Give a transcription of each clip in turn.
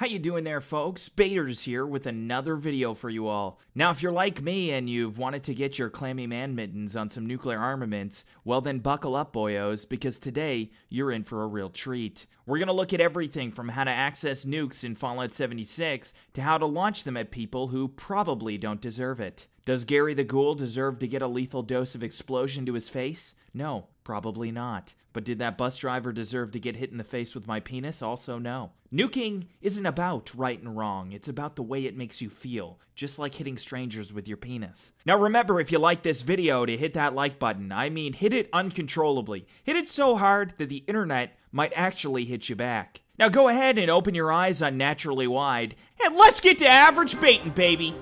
How you doing there, folks? Baters here with another video for you all. Now, if you're like me and you've wanted to get your clammy man mittens on some nuclear armaments, well then buckle up, boyos, because today you're in for a real treat. We're gonna look at everything from how to access nukes in Fallout 76 to how to launch them at people who probably don't deserve it. Does Gary the Ghoul deserve to get a lethal dose of explosion to his face? No, probably not. But did that bus driver deserve to get hit in the face with my penis? Also, no. Nuking isn't about right and wrong, it's about the way it makes you feel, just like hitting strangers with your penis. Now remember, if you like this video, to hit that like button. I mean, hit it uncontrollably. Hit it so hard that the internet might actually hit you back. Now go ahead and open your eyes unnaturally wide, and let's get to average baiting, baby!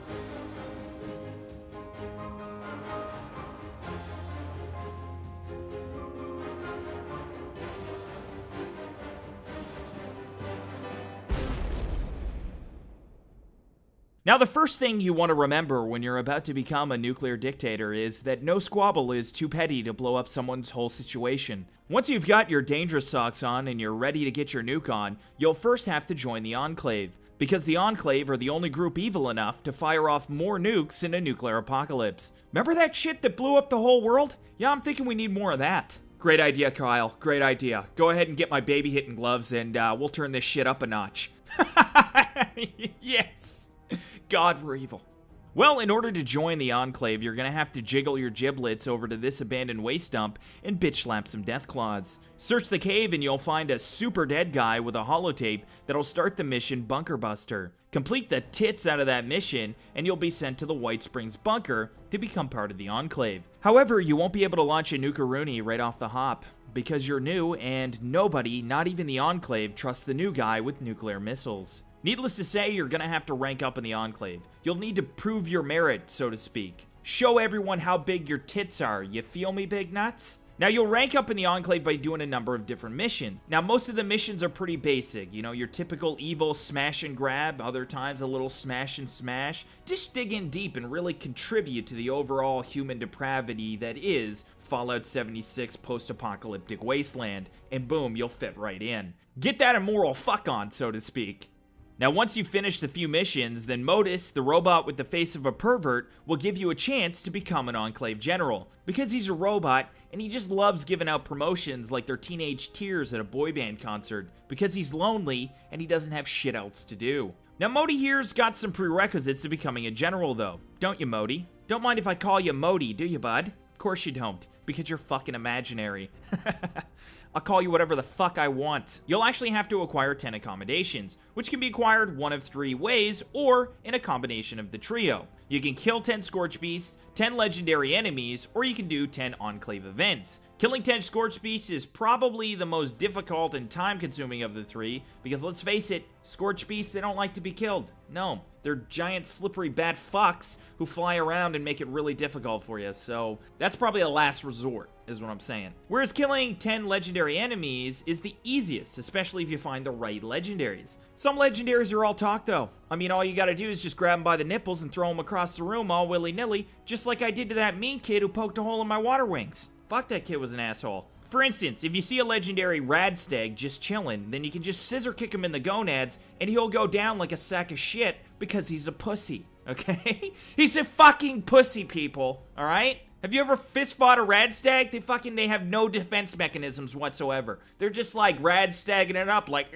Now, the first thing you want to remember when you're about to become a nuclear dictator is that no squabble is too petty to blow up someone's whole situation. Once you've got your dangerous socks on and you're ready to get your nuke on, you'll first have to join the Enclave. Because the Enclave are the only group evil enough to fire off more nukes in a nuclear apocalypse. Remember that shit that blew up the whole world? Yeah, I'm thinking we need more of that. Great idea, Kyle. Great idea. Go ahead and get my baby hitting gloves and uh, we'll turn this shit up a notch. yes. God, we're evil. Well, in order to join the Enclave, you're gonna have to jiggle your giblets over to this abandoned waste dump and bitch slap some Deathclaws. Search the cave and you'll find a super dead guy with a holotape that'll start the mission Bunker Buster. Complete the tits out of that mission, and you'll be sent to the White Springs Bunker to become part of the Enclave. However, you won't be able to launch a Nukaruni right off the hop, because you're new and nobody, not even the Enclave, trusts the new guy with nuclear missiles. Needless to say, you're gonna have to rank up in the Enclave. You'll need to prove your merit, so to speak. Show everyone how big your tits are, you feel me, big nuts? Now, you'll rank up in the Enclave by doing a number of different missions. Now, most of the missions are pretty basic. You know, your typical evil smash and grab, other times a little smash and smash. Just dig in deep and really contribute to the overall human depravity that is Fallout 76 post-apocalyptic wasteland. And boom, you'll fit right in. Get that immoral fuck on, so to speak. Now, once you've finished a few missions, then Modus, the robot with the face of a pervert, will give you a chance to become an Enclave General. Because he's a robot, and he just loves giving out promotions like their teenage tears at a boy band concert. Because he's lonely, and he doesn't have shit else to do. Now, Modi here's got some prerequisites to becoming a general, though. Don't you, Modi? Don't mind if I call you Modi, do you, bud? Of course you don't, because you're fucking imaginary. I'll call you whatever the fuck I want. You'll actually have to acquire 10 accommodations, which can be acquired one of three ways, or in a combination of the trio. You can kill 10 Scorch Beasts, 10 legendary enemies, or you can do 10 Enclave events. Killing 10 Scorch Beasts is probably the most difficult and time-consuming of the three, because let's face it, Scorch Beasts, they don't like to be killed. No, they're giant slippery bad fucks who fly around and make it really difficult for you, so that's probably a last resort, is what I'm saying. Whereas killing 10 legendary enemies is the easiest, especially if you find the right legendaries. Some legendaries are all talk, though. I mean, all you gotta do is just grab them by the nipples and throw them across the room all willy-nilly, just like I did to that mean kid who poked a hole in my water wings. Fuck that kid was an asshole. For instance, if you see a legendary Radstag just chilling, then you can just scissor kick him in the gonads and he'll go down like a sack of shit because he's a pussy, okay? he's a fucking pussy, people, alright? Have you ever fist fought a rad stag? They fucking, they have no defense mechanisms whatsoever. They're just like Radstagging it up like,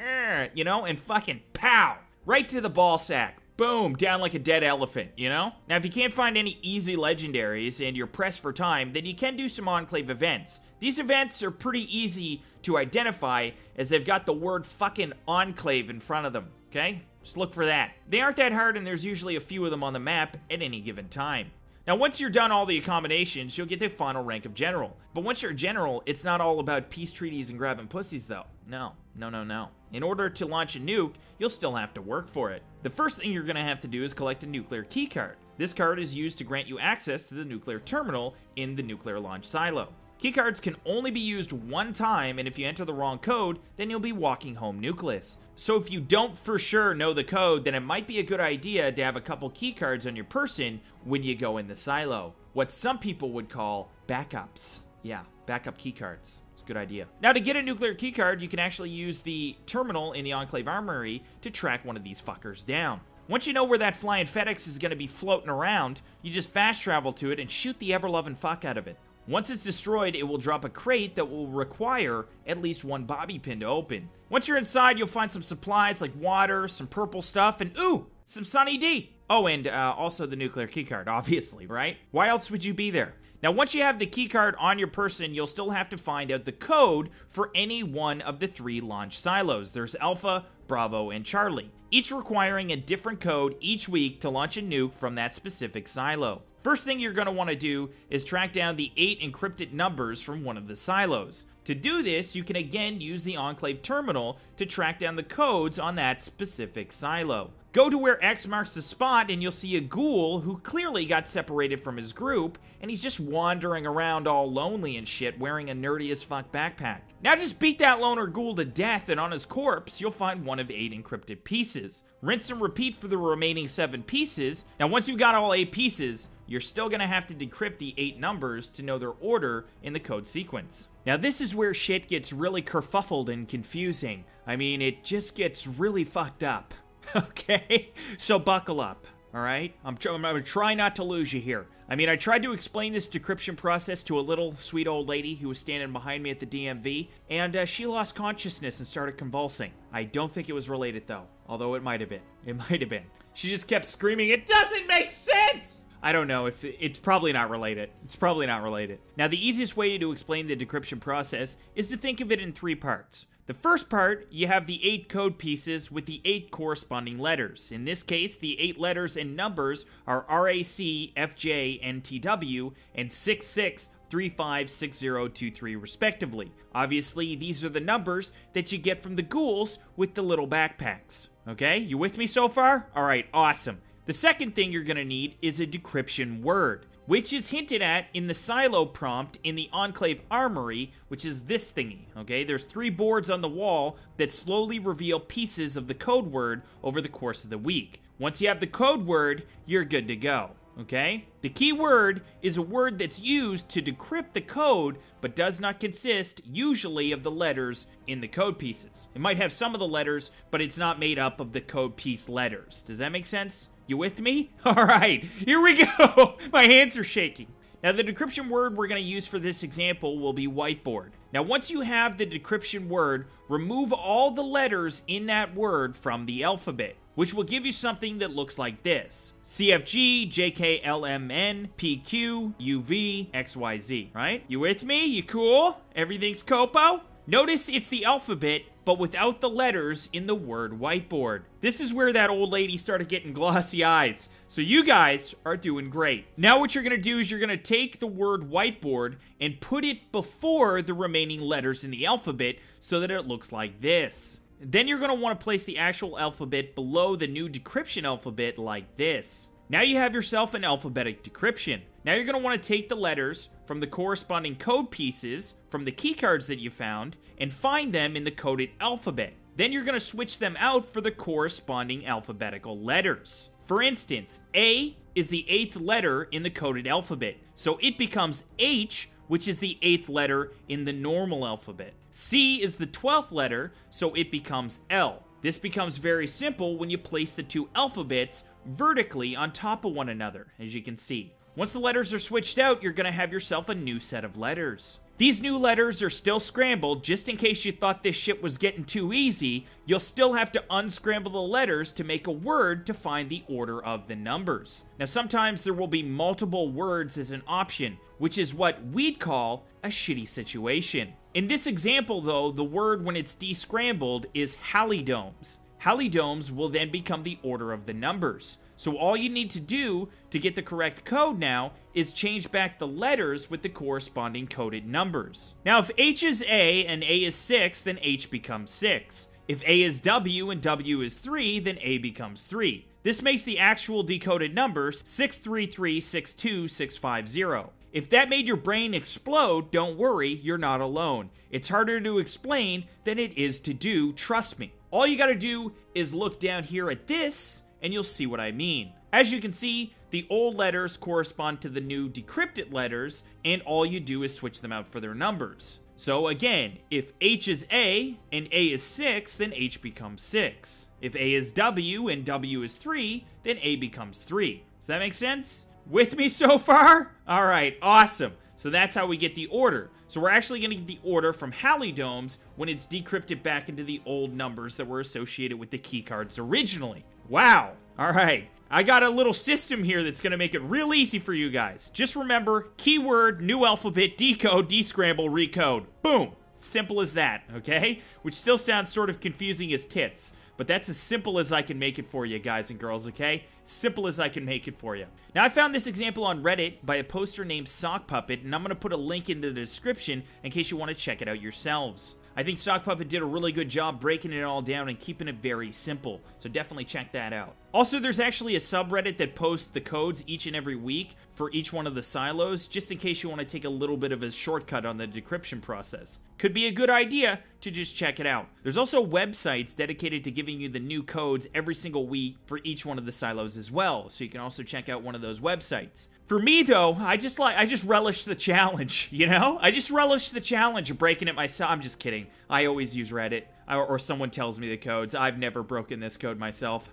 you know, and fucking pow! Right to the ball sack boom, down like a dead elephant, you know? Now, if you can't find any easy legendaries and you're pressed for time, then you can do some Enclave events. These events are pretty easy to identify as they've got the word fucking Enclave in front of them, okay? Just look for that. They aren't that hard and there's usually a few of them on the map at any given time. Now, once you're done all the accommodations, you'll get the final rank of General. But once you're a General, it's not all about peace treaties and grabbing pussies, though. No, no, no, no. In order to launch a nuke, you'll still have to work for it. The first thing you're going to have to do is collect a nuclear keycard. This card is used to grant you access to the nuclear terminal in the nuclear launch silo. Keycards can only be used one time, and if you enter the wrong code, then you'll be walking home nucleus. So if you don't for sure know the code, then it might be a good idea to have a couple keycards on your person when you go in the silo. What some people would call backups. Yeah, backup keycards. It's a good idea. Now, to get a nuclear keycard, you can actually use the terminal in the Enclave Armory to track one of these fuckers down. Once you know where that flying FedEx is going to be floating around, you just fast travel to it and shoot the ever-loving fuck out of it. Once it's destroyed, it will drop a crate that will require at least one bobby pin to open. Once you're inside, you'll find some supplies like water, some purple stuff, and ooh, some Sunny D. Oh, and uh, also the nuclear keycard, obviously, right? Why else would you be there? Now, once you have the keycard on your person, you'll still have to find out the code for any one of the three launch silos. There's Alpha, Bravo, and Charlie, each requiring a different code each week to launch a nuke from that specific silo. First thing you're going to want to do is track down the 8 encrypted numbers from one of the silos. To do this, you can again use the Enclave terminal to track down the codes on that specific silo. Go to where X marks the spot and you'll see a ghoul who clearly got separated from his group and he's just wandering around all lonely and shit wearing a nerdy as fuck backpack. Now just beat that loner ghoul to death and on his corpse you'll find one of eight encrypted pieces. Rinse and repeat for the remaining seven pieces. Now once you've got all eight pieces, you're still going to have to decrypt the eight numbers to know their order in the code sequence. Now this is where shit gets really kerfuffled and confusing. I mean, it just gets really fucked up. Okay? So buckle up, alright? I'm, tr- I'm gonna try not to lose you here. I mean, I tried to explain this decryption process to a little sweet old lady who was standing behind me at the DMV, and uh, she lost consciousness and started convulsing. I don't think it was related, though. Although it might have been. It might have been. She just kept screaming, It doesn't make sense! I don't know if it's probably not related. It's probably not related. Now, the easiest way to explain the decryption process is to think of it in three parts. The first part, you have the eight code pieces with the eight corresponding letters. In this case, the eight letters and numbers are RAC, FJ, NTW, and 66356023 respectively. Obviously, these are the numbers that you get from the ghouls with the little backpacks. Okay, you with me so far? Alright, awesome. The second thing you're gonna need is a decryption word which is hinted at in the silo prompt in the Enclave Armory, which is this thingy, okay? There's three boards on the wall that slowly reveal pieces of the code word over the course of the week. Once you have the code word, you're good to go, okay? The key word is a word that's used to decrypt the code, but does not consist, usually, of the letters in the code pieces. It might have some of the letters, but it's not made up of the code piece letters. Does that make sense? You with me? All right, here we go. My hands are shaking. Now, the decryption word we're going to use for this example will be whiteboard. Now, once you have the decryption word, remove all the letters in that word from the alphabet, which will give you something that looks like this. CFG, JKLMN, PQ, UV, XYZ, right? You with me? You cool? Everything's copo? Notice it's the alphabet, but without the letters in the word whiteboard. This is where that old lady started getting glossy eyes. So you guys are doing great. Now what you're going to do is you're going to take the word whiteboard and put it before the remaining letters in the alphabet so that it looks like this. Then you're going to want to place the actual alphabet below the new decryption alphabet like this. Now you have yourself an alphabetic decryption. Now you're going to want to take the letters from the corresponding code pieces from the keycards that you found and find them in the coded alphabet. Then you're going to switch them out for the corresponding alphabetical letters. For instance, A is the eighth letter in the coded alphabet, so it becomes H, which is the eighth letter in the normal alphabet. C is the twelfth letter, so it becomes L. This becomes very simple when you place the two alphabets vertically on top of one another, as you can see. Once the letters are switched out, you're going to have yourself a new set of letters. These new letters are still scrambled, just in case you thought this shit was getting too easy, you'll still have to unscramble the letters to make a word to find the order of the numbers. Now sometimes there will be multiple words as an option, which is what we'd call a shitty situation. In this example though, the word when it's descrambled is halidomes. Halidomes will then become the order of the numbers. So all you need to do to get the correct code now is change back the letters with the corresponding coded numbers. Now if H is A and A is 6, then H becomes 6. If A is W and W is 3, then A becomes 3. This makes the actual decoded numbers 633-62650. If that made your brain explode, don't worry, you're not alone. It's harder to explain than it is to do, trust me. All you gotta do is look down here at this and you'll see what I mean. As you can see, the old letters correspond to the new decrypted letters, and all you do is switch them out for their numbers. So again, if H is A and A is 6, then H becomes 6. If A is W and W is 3, then A becomes 3. Does that make sense? With me so far? Alright, awesome. So that's how we get the order. So we're actually going to get the order from Halidomes when it's decrypted back into the old numbers that were associated with the keycards originally. Wow. All right. I got a little system here that's going to make it real easy for you guys. Just remember, keyword, new alphabet, decode, descramble, recode. Boom. Simple as that, okay? Which still sounds sort of confusing as tits. But that's as simple as I can make it for you, guys and girls, okay? Simple as I can make it for you. Now, I found this example on Reddit by a poster named Sock Puppet, and I'm going to put a link in the description in case you want to check it out yourselves. I think Sock Puppet did a really good job breaking it all down and keeping it very simple, so definitely check that out. Also, there's actually a subreddit that posts the codes each and every week for each one of the silos, just in case you want to take a little bit of a shortcut on the decryption process. Could be a good idea to just check it out. There's also websites dedicated to giving you the new codes every single week for each one of the silos as well, so you can also check out one of those websites. For me though, I just like I just relish the challenge, you know? I just relish the challenge of breaking it myself. I'm just kidding. I always use Reddit or, or someone tells me the codes. I've never broken this code myself.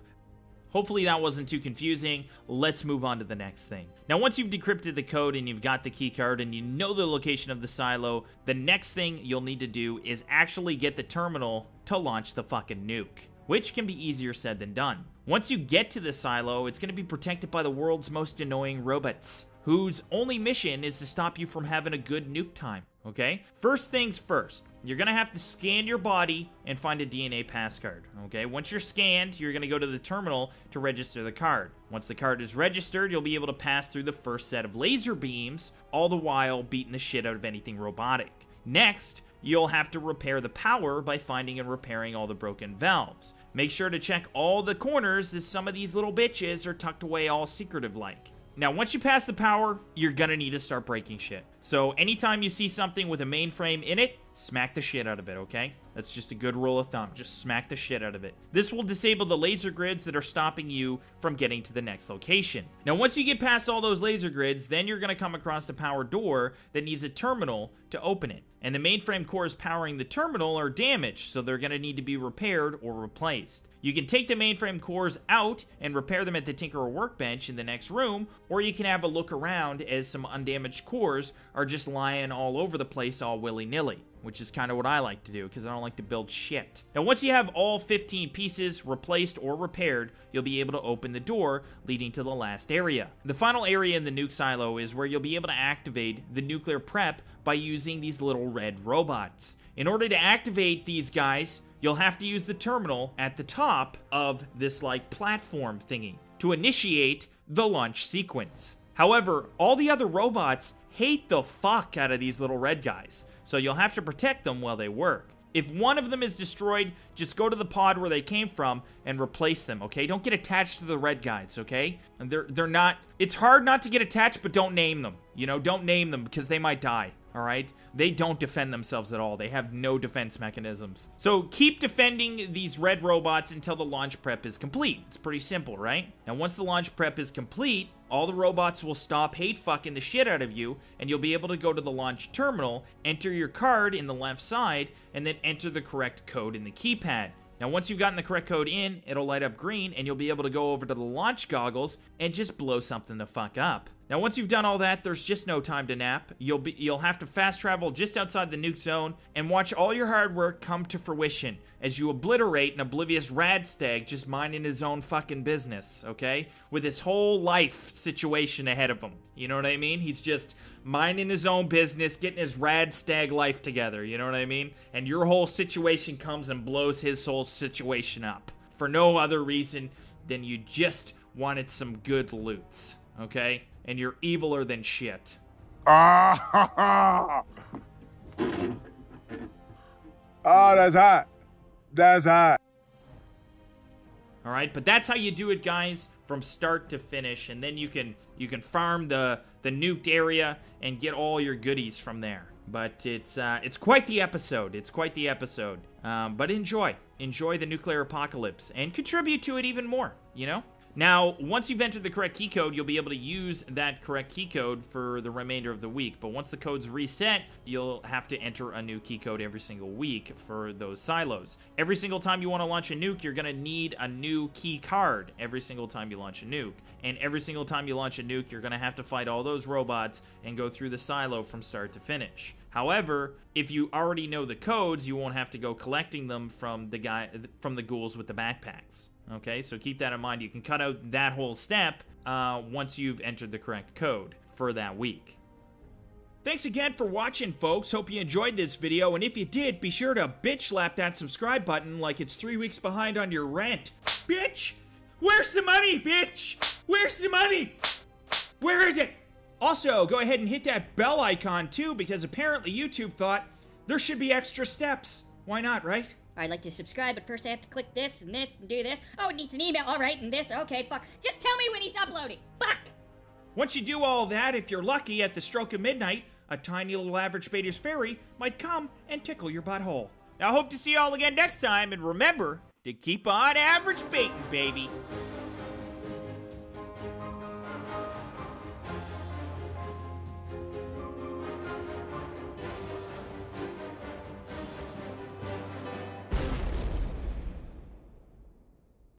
Hopefully that wasn't too confusing. Let's move on to the next thing. Now, once you've decrypted the code and you've got the keycard and you know the location of the silo, the next thing you'll need to do is actually get the terminal to launch the fucking nuke, which can be easier said than done. Once you get to the silo, it's going to be protected by the world's most annoying robots, whose only mission is to stop you from having a good nuke time okay? First things first, you're gonna have to scan your body and find a DNA passcard, okay? Once you're scanned, you're gonna go to the terminal to register the card. Once the card is registered, you'll be able to pass through the first set of laser beams, all the while beating the shit out of anything robotic. Next, you'll have to repair the power by finding and repairing all the broken valves. Make sure to check all the corners as some of these little bitches are tucked away all secretive like. Now, once you pass the power, you're gonna need to start breaking shit. So anytime you see something with a mainframe in it, smack the shit out of it, okay? That's just a good rule of thumb. Just smack the shit out of it. This will disable the laser grids that are stopping you from getting to the next location. Now, once you get past all those laser grids, then you're to come across a power door that needs a terminal to open it. And the mainframe cores powering the terminal are damaged, so they're going to need to be repaired or replaced. You can take the mainframe cores out and repair them at the Tinkerer workbench in the next room, or you can have a look around as some undamaged cores are just lying all over the place all willy-nilly which is kind of what I like to do because I don't like to build shit. Now, once you have all 15 pieces replaced or repaired, you'll be able to open the door leading to the last area. The final area in the nuke silo is where you'll be able to activate the nuclear prep by using these little red robots. In order to activate these guys, you'll have to use the terminal at the top of this like platform thingy to initiate the launch sequence. However, all the other robots hate the fuck out of these little red guys so you'll have to protect them while they work. If one of them is destroyed, just go to the pod where they came from and replace them, okay? Don't get attached to the red guys, okay? And they're they're not it's hard not to get attached, but don't name them. You know, don't name them because they might die. All right? They don't defend themselves at all. They have no defense mechanisms. So keep defending these red robots until the launch prep is complete. It's pretty simple, right? Now, once the launch prep is complete, all the robots will stop hate fucking the shit out of you, and you'll be able to go to the launch terminal, enter your card in the left side, and then enter the correct code in the keypad. Now, once you've gotten the correct code in, it'll light up green, and you'll be able to go over to the launch goggles and just blow something the fuck up. Now, once you've done all that, there's just no time to nap. You'll be you'll have to fast travel just outside the nuke zone and watch all your hard work come to fruition as you obliterate an oblivious radstag just minding his own fucking business, okay? With his whole life situation ahead of him. You know what I mean? He's just minding his own business, getting his radstag life together, you know what I mean? And your whole situation comes and blows his whole situation up for no other reason than you just wanted some good loots, okay? And you're eviler than shit. Ah, oh, that's hot. That's hot. All right, but that's how you do it, guys, from start to finish, and then you can you can farm the the nuked area and get all your goodies from there. But it's uh, it's quite the episode. It's quite the episode. Um, but enjoy, enjoy the nuclear apocalypse, and contribute to it even more. You know. Now, once you've entered the correct key code, you'll be able to use that correct key code for the remainder of the week. But once the code's reset, you'll have to enter a new key code every single week for those silos. Every single time you want to launch a nuke, you're going to need a new key card every single time you launch a nuke. And every single time you launch a nuke, you're going to have to fight all those robots and go through the silo from start to finish. However, if you already know the codes, you won't have to go collecting them from the guy from the ghouls with the backpacks. Okay, so keep that in mind. You can cut out that whole step uh, once you've entered the correct code for that week. Thanks again for watching, folks. Hope you enjoyed this video, and if you did, be sure to bitch slap that subscribe button like it's three weeks behind on your rent. Bitch! Where's the money, bitch? Where's the money? Where is it? Also, go ahead and hit that bell icon too, because apparently YouTube thought there should be extra steps. Why not, right? I'd like to subscribe, but first I have to click this and this and do this. Oh, it needs an email. All right, and this. Okay, fuck. Just tell me when he's uploading. Fuck! Once you do all that, if you're lucky, at the stroke of midnight, a tiny little average baiter's fairy might come and tickle your butthole. I hope to see you all again next time, and remember to keep on average baiting, baby.